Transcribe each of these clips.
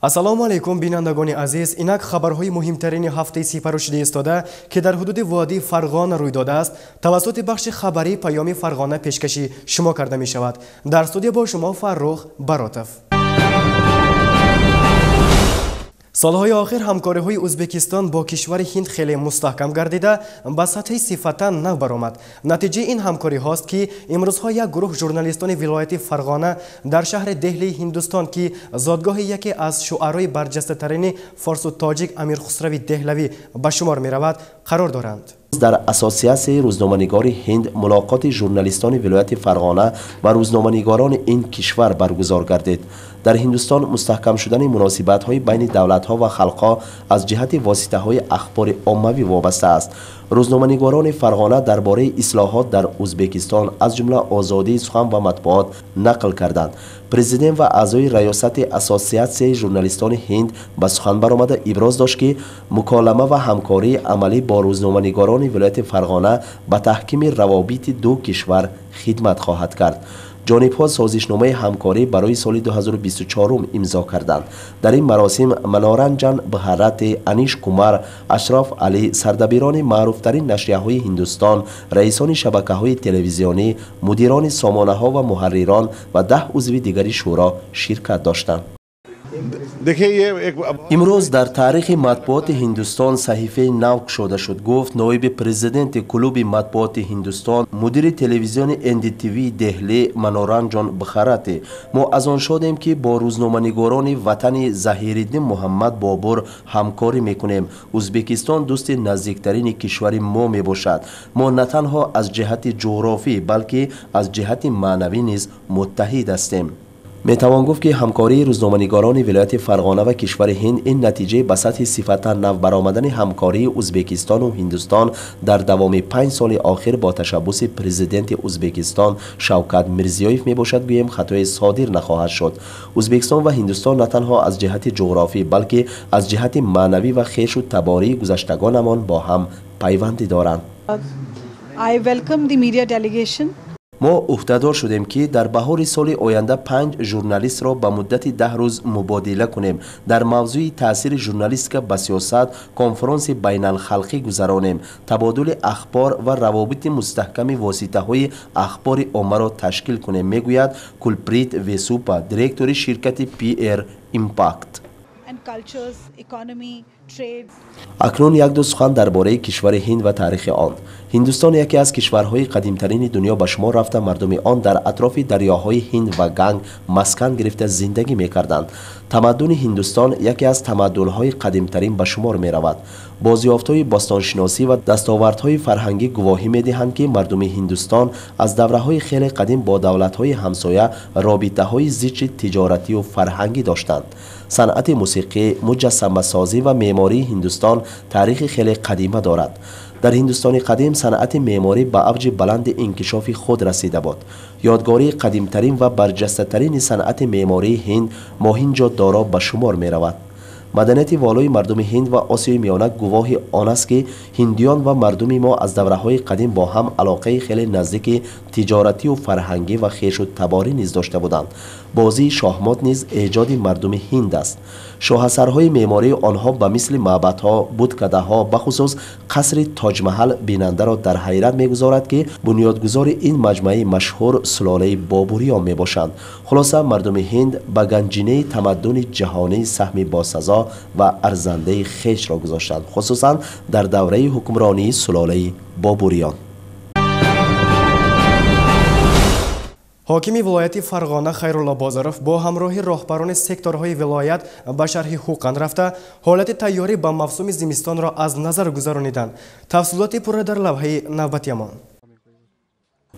ассалому алайкум бинандагони азиз. Инак хабарҳои муҳимтарини ҳафтаи сипару шуда истода ки дар ҳудуди водии фарғона рӯй додааст тавассути бахши хабарии паёми фарғона пешкашӣ шумо карда мешавад. Дар студия бо шумо фаррух баротов солҳои охир ҳамкориҳои ӯзбекистон бо кишвари ҳинд хеле мустаҳкам гардида ба сатҳи сифатан нав баромад. Натиҷаи ин ҳамкориҳост ки имрӯзҳо як гурӯҳ журналистони вилояти фарғона дар шаҳри деҳлии ҳиндустон ки зодгоҳи яке аз шуъарои барҷастатарини форсу тоҷик амирхусрави деҳлавӣ ба шумор меравад қарор доранд. Дар ассотсиатсияи рӯзноманигори ҳинд мулоқоти журналистони вилояти фарғона ва рӯзноманигорони ин кишвар баргузор гардид در هندوستان مستحکم شدن مناسبت های بین دولت ها و خلقا از جهت واسطه های اخبار عموی وابسته است. روزنامه‌نگاران فرغانه درباره اصلاحات در ازبکستان از جمله آزادی سخن و مطبوعات نقل کردند. پرزیدنت و اعضای ریاست اسوسیاسیون ژورنالیستان هند با سخن برآمده ابراز داشت که مکالمه و همکاری عملی با روزنامه‌نگاران ولایت فرغانه به تحکیم روابط دو کشور خدمت خواهد کرد. Ҷонибҳо созишномаи ҳамкорӣ барои соли 2024 имзо карданд. Дар ин маросим маноранҷан бҳарати аниш кумар ашроф алӣ сардабирони маъруфтарин нашрияҳои ҳиндустон раисони шабакаҳои телевизионӣ мудирони сомонаҳо ва муҳаррирон ва даҳ узви дигари шӯро ширкат доштанд имрӯз дар таърихи матбуоти ҳиндустон саҳифаи нав кушода шуд. Гуфт ноиби президенти клуби матбуоти ҳиндустон мудири телевизиони ndtv деҳлӣ маноранҷон бхарати мо аз он шодем ки бо рӯзноманигорони ватани заҳириддин муҳаммад бобур ҳамкорӣ мекунем. Ӯзбекистон дӯсти наздиктарини кишвари мо мебошад. Мо на танҳо аз ҷиҳати ҷуғрофӣ балки аз ҷиҳати маънавӣ низ муттаҳид ҳастем می توان گفت که همکاری روزنامه‌نگاران ولایت فرغانه و کشور هند این نتیجه به سطح صفتا نو برآمدن همکاری ازبکستان و هندوستان در دوام پنج سال آخر با تشبس پرزیدنت ازبکستان شوکت میرزیایف می باشد گویم خطای صادر نخواهد شد. ازبکستان و هندوستان نه تنها از جهت جغرافی بلکه از جهت معنوی و خیش و تباری گذشتگانمان با هم پیوندی دارند. I welcome the media delegation. Мо уҳдадор шудем ки дар баҳори соли оянда панҷ журналистро ба муддати даҳ рӯз мубодила кунем. Дар мавзӯи таъсири журналистика ба сиёсат конфронси байналхалқӣ гузаронем. Табодули ахбор ва равобити мустаҳками воситаҳои ахбори оммаро ташкил кунем мегӯяд кулприт весупа директори ширкати اکنون یک دو سخن درباره کشور هند و تاریخ آن. هندوستان یکی از کشورهای قدیمترین دنیا به شما رفته. مردم آن در اطراف دریاهای هند و گنگ مسکن گرفته زندگی می کردند تمدن هندوستان یکی از تمدنهای قدیمترین به شمار می رود بازیافتهای باستانشناسی و دستاوردهای فرهنگی گواهی می دهند که مردم هندوستان از دوره های خیلی قدیم با دولت های همسایه رابطه های زیچ تجارتی و فرهنگی داشتند. صنعت موسیقی که مجسم سازی و معماری هندوستان تاریخ خیلی قدیمه دارد. در هندوستان قدیم صنعت معماری به اوج بلند انکشاف خود رسیده بود. یادگاری قدیمترین و برجستهترین صنعت معماری هند ماهینجا دارا به شمار می رود مدنیت والای مردم هند و آسیای میانه گواهی آن است که هندیان و مردم ما از دوره های قدیم با هم علاقه خیلی نزدیک تجارتی و فرهنگی و خیش و تباری نیز داشته بودند. بازی شاهمات نیز ایجاد مردم هند است. شاهسرهای معماری آنها به مثل معبدها بودکده ها بخصوص قصر تاج محل بیننده را در حیرت می‌گذارد که بنیادگذار این مجموعه مشهور سلاله بابوریان می باشند خلاصه مردم هند با گنجینه تمدن جهانی سهم باسزا و ارزنده خیش را گذاشتند خصوصا در دوره حکمرانی سلاله بابوریان. Ҳокими вилояти фарғона хайрулло бозаров бо ҳамроҳи роҳбарони секторҳои вилоят ба шарҳи ҳуқан рафта ҳолати тайёрӣ ба мавсуми зимистонро аз назар гузарониданд. Тафсилоти пурра дар лавҳаи навбатиамон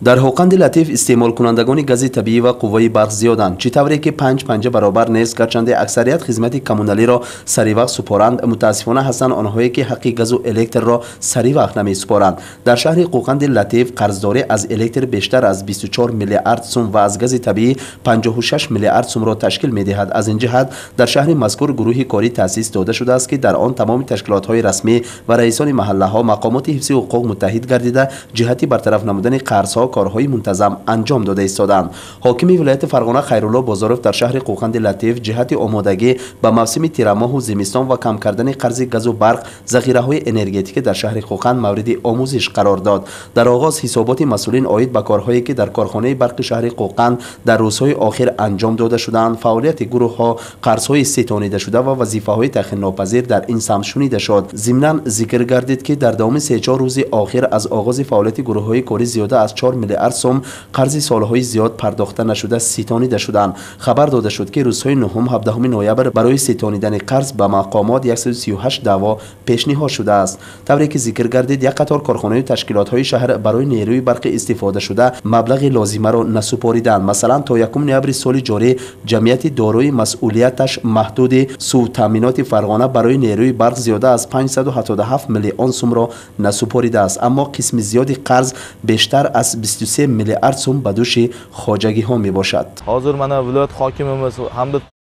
дар ҳоқанди латиф истеъмолкунандагони гази табиӣ ва қувваи барқ зиёданд чӣ тавре ки панҷ панҷа баробар нест гарчанде аксарият хизмати коммуналиро саривақт супоранд мутаассифона ҳастанд онҳое ки ҳаққи газу электрро саривақт намесупоранд дар шаҳри қуқанди латиф қарздорӣ аз электр бештар аз 24 миллиард сум ва аз гази табиӣ 56 миллиард сумро ташкил медиҳад. Аз ин ҷиҳат дар шаҳри мазкур гурӯҳи корӣ таъсис дода шудааст ки дар он тамоми ташкилотҳои расмӣ ва раисони маҳаллаҳо мақомоти ҳифзи ҳуқуқ муттаҳид гардида ҷиҳати бартараф намудани қарзҳо کارهای منتظم انجام داده ایستادند. حاکم ولایت فرغانه خیرالله بازاروف در شهر قوقند لطیف جهت آمادگی به موسم تیرماه و زمستان و کم کردن قرض گاز و برق ذخیره های انرژتیک در شهر قوقند مورد آموزش قرار داد. در آغاز حسابات مسئولین آید به کارهایی که در کارخانه برق شهر قوقند در روزهای آخر انجام داده شدند. فعالیت گروه ها قرض های ستانیده شده و وظیفه های تخیر ناپذیر در این سمت شنیده شد. ضمنا ذکر گردید که در دوام سه چهار روز آخر از آغاز فعالیت گروه های کاری زیاده از 4 میلیارد ارسوم قرض سالهای زیاد پرداخته نشده سیتانیده شدند خبر داده شد که روزهای نهم 17 نوامبر برای سیتانیدن قرض به مقامات 138 دعوا پیشنهاد شده است. طوری که ذکر گردید یک قطار کارخانه تشکیلات های شهر برای نیروی برق استفاده شده مبلغ لازمه را نسپاریدند. مثلا تا یکم نوامبر سال جاری جمعیت داروی مسئولیتش محدود سو تامینات فرغانه برای نیروی برق زیاده از 577 میلیون سوم را نسپاریده است. اما قسم زیادی قرض بیشتر از 23 миллиард сум ба дӯши хоҷагиҳо мебошад ҳозир мана вилоят ҳокимimiz ҳамда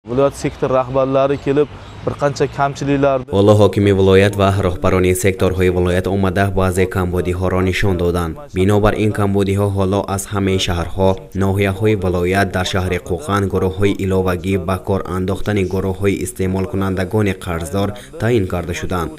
вилоят сектор раҳбарлари келиб bir qancha kamchiliklar ҳоло ҳокими вилоят ва роҳбарони секторҳои вилоят омада баъзе камбудиҳоро нишон доданд бинобар ин камбудиҳо ҳоло аз ҳамаи шаҳрҳо ноҳияҳои вилоят дар шаҳри қӯқан гурӯҳҳои иловагӣ ба кор андохтани гурӯҳҳои истеъмолкунандагони қарздор таъин карда шуданд.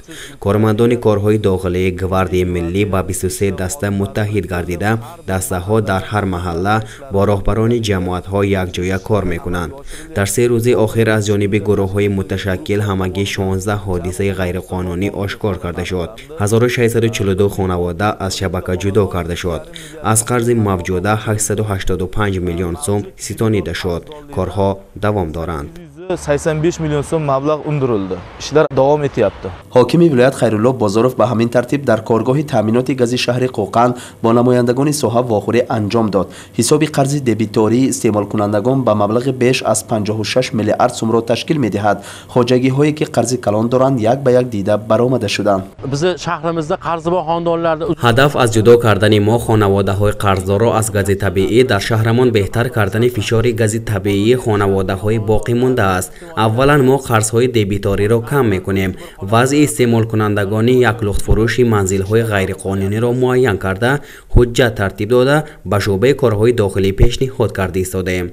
Кормандони корҳои дохилии гвардияи миллӣ ба 23 даста муттаҳид гардида дастаҳо дар ҳар маҳалла бо роҳбарони ҷамоатҳо якҷоя кор мекунанд. Дар се рӯзи охир аз ҷониби гурӯҳҳои муташаккил اپریل همگی 16 حادثه غیرقانونی آشکار کرده شد. 1642 خانواده از شبکه جدا کرده شد. از قرض موجوده 885 میلیون سوم ستانیده شد. کارها دوام دارند. 85 миллион сум маблағ ундирилdi ишлар давом etyapti ҳокими вилоят хайрулло бозоров ба ҳамин тартиб дар коргоҳи таъминоти гази шаҳри қӯқан бо намояндагони соҳа вохӯрӣ анҷом дод ҳисоби қарзи дебитории истеъмолкунандагон ба маблағи беш аз 56 миллиард сумро ташкил медиҳад хоҷагиҳое ки қарзи калон доранд як ба як дида баромада шуданд биzni shahrimizda qarzi bor xonadonlarni ҳадаф аз ҷудо кардани мо хонаводаҳои қарздорро аз гази табиӣ дар шаҳрамон беҳтар кардани фишори гази табиии хонаводаҳои боқӣ монда аст. Аввалан мо қарзҳои дебиториро кам мекунем. Вазъи истеъмолкунандагони яклухтфурӯши манзилҳои ғайриқонуниро муайян карда ҳуҷҷат тартиб дода ба шӯъбаи корҳои дохилӣ пешниҳод карда истодаем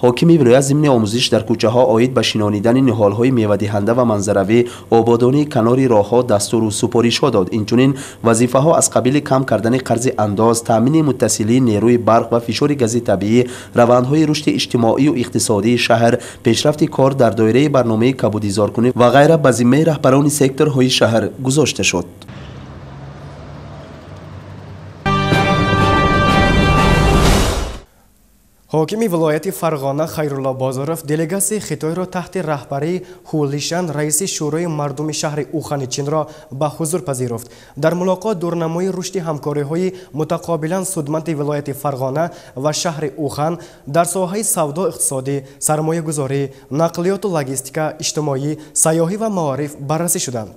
حاکم ولایت ضمن آموزش در کوچه ها آید به شینانیدن نهال های میوه و منظروی آبادانی کناری راه ها دستور و سپارش ها داد. اینچنین وظیفه ها از قبیل کم کردن قرض انداز تامین متصلی نیروی برق و فشار گاز طبیعی روند های رشد اجتماعی و اقتصادی شهر پیشرفت کار در دایره برنامه کبودیزار کنی و غیره به ذمه رهبران سکتور های شهر گذاشته شد. Ҳокими вилояти фарғона хайрулло бозоров делегасияи хитойро таҳти раҳбарии ҳулишан раиси шӯрои мардуми шаҳри ухани чинро ба ҳузур пазируфт дар мулоқот дурнамои рушди ҳамкориҳои мутақобилан судманди вилояти фарғона ва шаҳри ухан дар соҳаи савдо иқтисодӣ сармоягузорӣ нақлиёту логистика иҷтимоӣ сайёҳӣ ва маориф баррасӣ шуданд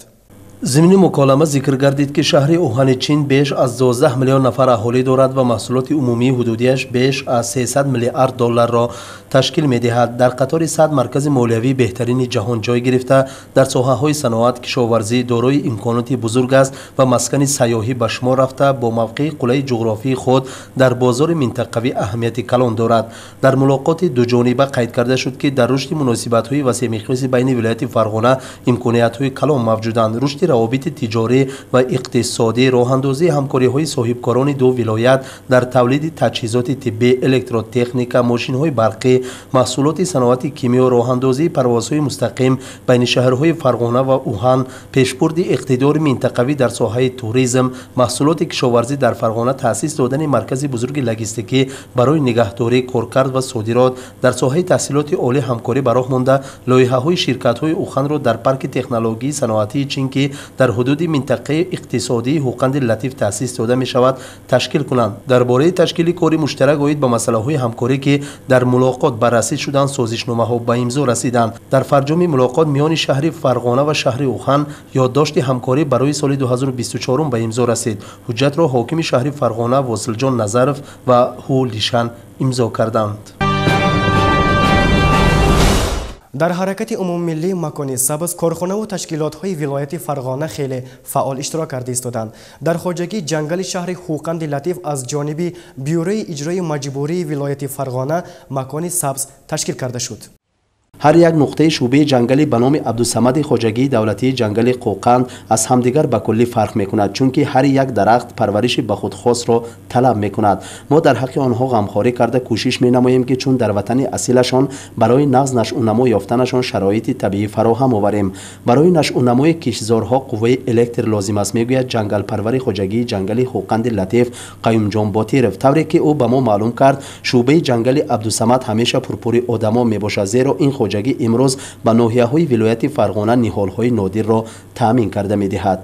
зимини муколама зикр гардид ки шаҳри уҳани чин беш аз 12 миллион нафар аҳолӣ дорад ва маҳсулоти умумии ҳудудияш беш аз 300 миллиард долларро ташкил медиҳад. Дар қатори сад маркази молиявии беҳтарини ҷаҳон ҷой гирифта. Дар соҳаҳои саноат кишоварзӣ дорои имконоти бузург аст ва маскани сайёҳӣ ба шумор рафта бо мавқеи қулаи ҷуғрофии худ дар бозори минтақавӣ аҳамияти калон дорад. Дар мулоқоти дуҷониба қайд карда шуд ки дар рушди муносибатҳои васеъмиқёси байни вилояти фарғона имкониятҳои калон мавҷуданд. Рушди روابط تجاری و اقتصادی راهاندازی همکاری های صاحب کاران دو ولایت در تولید تجهیزات طبی الکتروتکنیکا ماشین های برقی محصولات صنعت کیمیا راهاندازی پروازهای مستقیم بین شهرهای فرغانه و اوهان پیشبرد اقتدار منطقوی در ساحه توریسم محصولات کشاورزی در فرغانه تاسیس دادن مرکز بزرگ لجستیکی برای نگهداری کارکرد و صادرات در ساحه تحصیلات عالی همکاری براه مونده لایحه های شرکت های اوخان را در پارک تکنولوژی صنعتی چین که дар ҳудуди минтақаи иқтисодии ҳуқанди латиф таъсис дода мешавад ташкил кунанд дар бораи ташкили кори муштарак оид ба масъалаҳои ҳамкорӣ ки дар мулоқот баррасӣ шуданд созишномаҳо ба имзо расиданд дар фарҷоми мулоқот миёни шаҳри фарғона ва шаҳри ухан ёддошти ҳамкорӣ барои соли 2024 ба имзо расид ҳуҷҷатро ҳокими шаҳри фарғона восилҷон назаров ва ҳу лишан имзо карданд Дар ҳаракати умуммиллии макони сабз корхонаву ташкилотҳои вилояти фарғона хеле фаъол иштирок карда истоданд. Дар хоҷагии ҷангали шаҳри хӯқанди латиф аз ҷониби бюрои иҷрои маҷбурии вилояти фарғона макони сабз ташкил карда шуд ҳар як нуқтаи шӯъбаи ҷангали ба номи абдусамади хоҷагии давлатии ҷангали қӯқан аз ҳамдигар ба куллӣ фарқ мекунад чунки ҳар як дарахт парвариши ба худ хосро талаб мекунад. Мо дар ҳаққи онҳо ғамхорӣ карда кӯшиш менамоем ки чун дар ватани асилашон барои нағз нашъунамо ёфтанашон шароити табиӣ фароҳам оварем. Барои нашъунамои кишзорҳо қувваи электр лозим аст мегӯяд ҷангалпарвари хоҷагии ҷангали хӯқанди латиф қаюмҷон ботиров. Тавре ки ӯ ба мо маълум кард шӯъбаи ҷангали абдусамад ҳамеша пурпури одамо мебошад зеро ин جگی امروز به نوحیه های ولایت فرغانه نهال های نادر را تامین کرده می دهد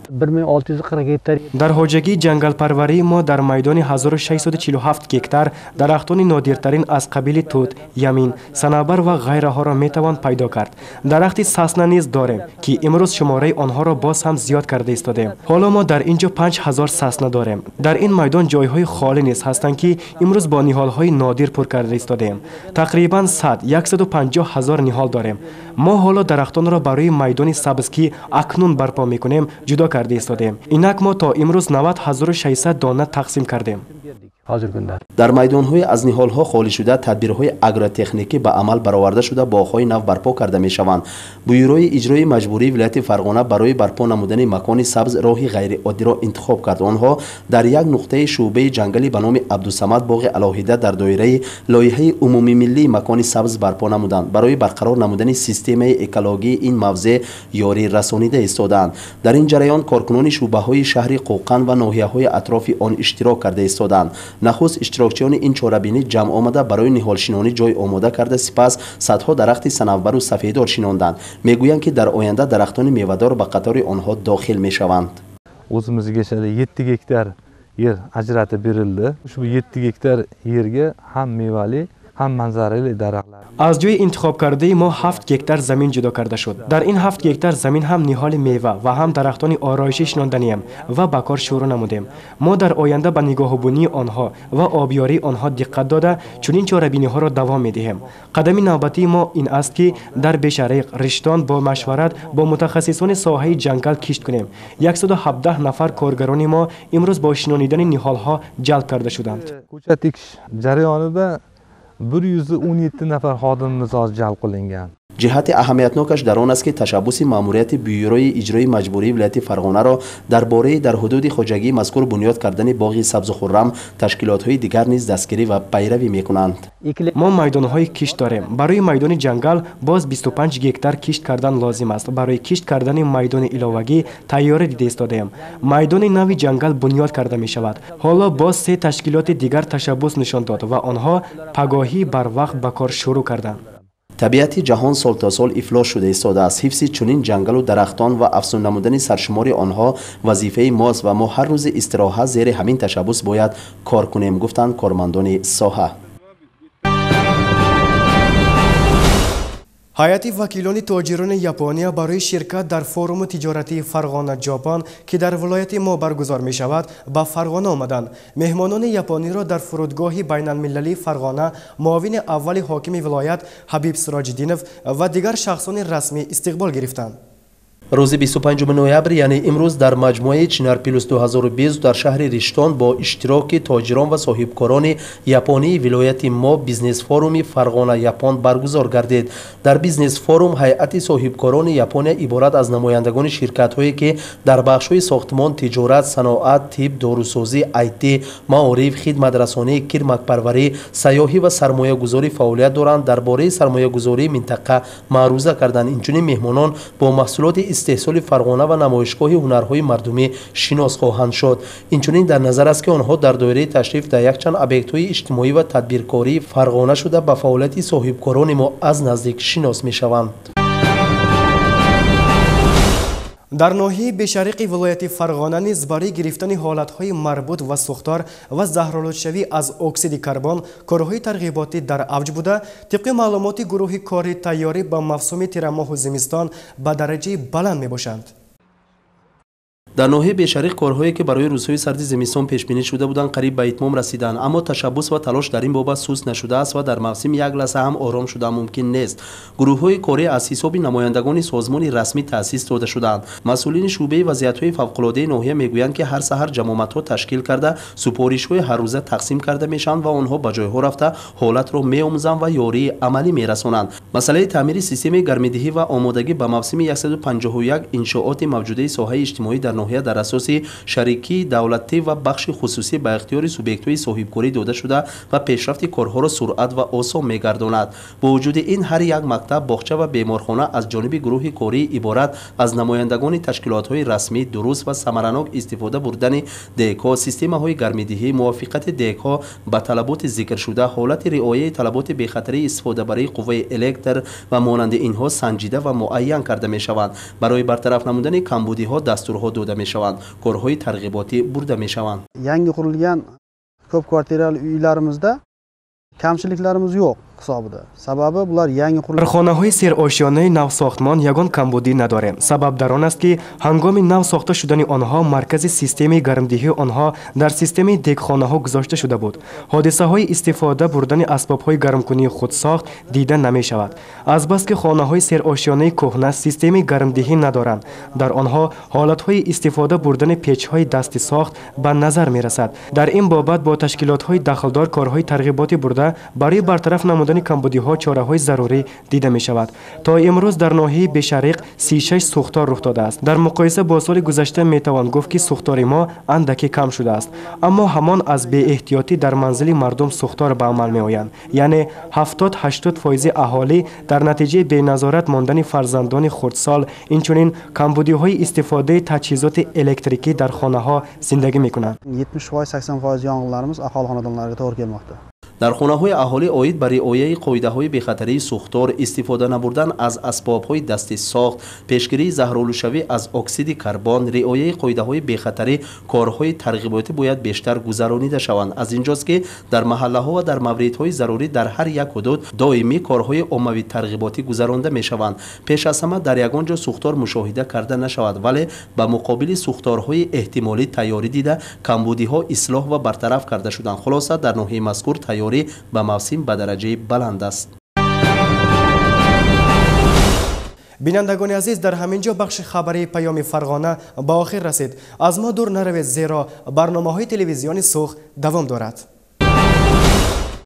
در حوجگی جنگل پروری ما در میدان 1647 گکتر درختان نادرترین از قبیل توت یمین سنابر و غیره ها را می توان پیدا کرد درخت سسنه نیز داریم که امروز شماره آنها را باز هم زیاد کرده استادیم. حالا ما در اینجا 5000 سسنه داریم در این میدان جای های خالی نیست هستند که امروز با نهال های نادر پر کرده استادیم. تقریبا 100 150 هزار ниҳол дорем. Мо ҳоло дарахтонро барои майдони сабз ки акнун барпо мекунем ҷудо карда истодем. Инак мо то имрӯз 90600 дона тақсим кардем дар майдонҳои аз ниҳолҳо холишуда тадбирҳои агротехникӣ ба амал бароварда шуда боғҳои нав барпо карда мешаванд. Бюрои иҷрои маҷбурии вилояти фарғона барои барпо намудани макони сабз роҳи ғайриоддиро интихоб кард. Онҳо дар як нуқтаи шӯъбаи ҷангали ба номи абдусамад боғи алоҳида дар доираи лоиҳаи умумимиллии макони сабз барпо намуданд. Барои барқарор намудани системаи экологии ин мавзеъ ёрӣ расонида истодаанд дар ин ҷараён коркунони шӯъбаҳои шаҳри қӯқан ва ноҳияҳои атрофи он иштирок карда истодаанд нахуст иштирокчиёни ин чорабинӣ ҷамъ омада барои ниҳолшинонӣ ҷой омода карда сипас садҳо дарахти санавбару сафедор шинонданд. Мегӯянд ки дар оянда дарахтони мевадор ба қатори онҳо дохил мешаванд. O'zimizga yetti gektar yer ajratib berildi. Ushbu yetti gektar yerga ham mevali ham manzarali daraxtlar аз ҷои интихобкардаи мо ҳафт гектар замин ҷудо карда шуд. Дар ин ҳафт гектар замин ҳам ниҳоли мева ва ҳам дарахтони ороишӣ шинонданием ва ба кор шурӯъ намудем. Мо дар оянда ба нигоҳубинии онҳо ва обёрии онҳо диққат дода чунин чорабиниҳоро давом медиҳем. Қадами навбатии мо ин аст ки дар бешариқ риштон бо машварат бо мутахассисони соҳаи ҷангал кишт кунем. 117 нафар коргарони мо имрӯз бо шинонидани ниҳолҳо ҷалб карда шуданд. Ekish jarayonida bir yuz o'n yetti nafar xodimimiz hozir jalb qilingan. Ҷиҳати аҳамиятнокаш дар он аст ки ташаббуси маъмурияти бюрои иҷрои маҷбурии вилояти фарғонаро дар бораи дар ҳудуди хоҷагии мазкур бунёд кардани боғи сабзу хуррам ташкилотҳои дигар низ дастгирӣ ва пайравӣ мекунанд. Мо майдонҳои кишт дорем. Барои майдони ҷангал боз 25 гектар кишт кардан лозим аст. Барои кишт кардани майдони иловагӣ тайёрӣ дида истодаем. Майдони нави ҷангал бунёд карда мешавад. Ҳоло боз се ташкилоти дигар ташаббус нишон дод ва онҳо пагоҳӣ барвақт ба кор шурӯъ карданд طبیعت جهان سال تا سال افلاس شده ایستاده است حفظ چنین جنگل و درختان و افسون نمودن سرشمار آنها وظیفه ماست و ما هر روز استراحت زیر همین تشبس باید کار کنیم گفتند کارمندان ساحه. Ҳайати вакилони тоҷирони япония барои ширкат дар форуми тиҷоратии фарғона ҷопон ки дар вилояти мо баргузор мешавад ба фарғона омаданд меҳмонони япониро дар фурудгоҳи байналмилалии фарғона муовини аввали ҳокими вилоят ҳабиб сироҷиддинов ва дигар шахсони расмӣ истиқбол гирифтанд рӯзи 25 ноябр яъне имрӯз дар маҷмӯаи чинар плюс 2020 дар шаҳри риштон бо иштироки тоҷирон ва соҳибкорони японии вилояти мо бизнес форуми фарғона япон баргузор гардид дар бизнес форум ҳайати соҳибкорони япония иборат аз намояндагони ширкатҳое ки дар бахшҳои сохтмон тиҷорат саноат тиб дорусозӣ it маориф хидматрасонӣ кирмакпарварӣ сайёҳӣ ва сармоягузорӣ фаъолият доранд. Дар бораи сармоягузории минтақа маъруза карданд инчунин меҳмонон бо маҳсулоти истеҳсоли фарғона ва намоишгоҳи ҳунарҳои мардумӣ шинос хоҳанд шуд инчунин дар назар аст ки онҳо дар доираи ташриф дар якчанд объектҳои иҷтимоӣ ва тадбиркории фарғона шуда ба фаъолияти соҳибкорони мо аз наздик шинос мешаванд дар ноҳияи бешариқи вилояти фарғона низ барои гирифтани ҳолатҳои марбут ва сӯхтор ва заҳролудшавӣ аз оксиди карбон корҳои тарғиботӣ дар авҷ буда. Тибқи маълумоти гурӯҳи кори тайёрӣ ба мавсуми тирамоҳу зимистон ба дараҷаи баланд мебошанд дар ноҳияи бешариқ корҳое ки барои рӯзҳои сарди зимистон пешбинӣ шуда буданд қариб ба итмом расиданд. Аммо ташаббус ва талош дар ин бобат суст нашудааст ва дар мавсим як лаҳза ҳам ором шудан мумкин нест. Гурӯҳҳои корӣ аз ҳисоби намояндагони созмони расмӣ таъсис дода шуданд. Масъулини шӯъбаи вазъиятҳои фавқулодаи ноҳия мегӯянд ки ҳар саҳар ҷамоматҳо ташкил карда супоришҳои ҳаррӯза тақсим карда мешаванд ва онҳо ба ҷойҳо рафта ҳолатро меомӯзанд ва ёрии амалӣ мерасонанд. Масъалаи таъмири системаи гармидиҳӣ ва омодагӣ ба мавсими 151 иншооти мавҷудаи соҳаи иҷтимоӣ дар ناحیه در اساس شریکی دولتی و بخش خصوصی به اختیار سوبیکت‌های صاحبکاری داده شده و پیشرفت کارها را سرعت و آسان میگرداند. با وجود این هر یک مکتب باغچه و بیمارخانه از جانب گروه کاری عبارت از نمایندگان تشکیلات های رسمی درست و ثمرناک استفاده بردن دیکو سیستم های گرمیدهی موافقت دهک‌ها با طلبات ذکر شده حالت رعایت طلبات بخطری استفاده برای قوه الکتر و مانند اینها سنجیده و معین کرده می شوند برای برطرف نمودن کمبودی ها دستورها داده мешаванд корҳои тарғиботӣ бурда мешаванд yangi qurilgan ko'p kvartirali uylarimizda kamchiliklarimiz yo'q. Ҳисобида сабаби булар янги дар хонаҳои серошёнаи навсохтмон ягон камбудӣ надорем. Сабаб дар он аст ки ҳангоми нав сохта шудани онҳо маркази системаи гармдиҳии онҳо дар системаи дегхонаҳо гузошта шуда буд. Ҳодисаҳои истифода бурдани асбобҳои гармкунии худсохт дида намешавад. Азбаски хонаҳои серошёнаи кӯҳна системаи гармдиҳӣ надоранд. Дар онҳо ҳолатҳои истифода бурдани печҳои дасти сохт ба назар мерасад. Дар ин бобат бо ташкилотҳои дахлдор корҳои тарғиботӣ бурда барои бартараф نشدن کمبودی ها چاره های ضروری دیده می شود تا امروز در ناحیه بشریق 36 سوختار رخ داده است. در مقایسه با سال گذشته می توان گفت که سوختار ما اندکی کم شده است. اما همان از بی احتیاطی در منزل مردم سوختار به عمل می آیند یعنی 70 80 فیصد اهالی در نتیجه بی نظارت ماندن فرزندان خردسال اینچنین کمبودی های استفاده تجهیزات الکتریکی در خانه ها زندگی می کنند 70 80 فیصد یانغیلارimiz aholi xonadonlariga to'g'ri kelmoqda дар хонаҳои аҳолӣ оид ба риояи қоидаҳои бехатарии сӯхтор истифода набурдан аз асбобҳои дасти сохт пешгирии заҳролӯшавӣ аз оксиди карбон риояи қоидаҳои бехатарӣ корҳои тарғиботӣ бояд бештар гузаронида шаванд. Аз ин ҷост ки дар маҳаллаҳо ва дар мавридҳои зарурӣ дар ҳар як ҳудуд доимӣ корҳои оммавӣ тарғиботӣ гузаронда мешаванд. Пеш аз ҳама дар ягон ҷо сӯхтор мушоҳида карда нашавад вале ба муқобили сӯхторҳои эҳтимолӣ тайёрӣ дида камбудиҳо ислоҳ ва бартараф карда шуданд. Хулоса дар ноҳияи мазкур тайёр тайёрӣ ба мавсим ба дараҷаи баланд аст. Бинандагони азиз дар ҳамин ҷо бахши хабарии паёми фарғона ба охир расид. Аз мо дур наравед зеро барномаҳои телевизиони сух давом дорад